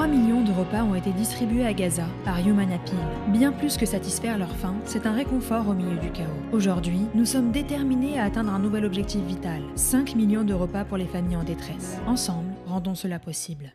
3 millions de repas ont été distribués à Gaza par Human Appeal. Bien plus que satisfaire leur faim, c'est un réconfort au milieu du chaos. Aujourd'hui, nous sommes déterminés à atteindre un nouvel objectif vital 5 millions de repas pour les familles en détresse. Ensemble, rendons cela possible.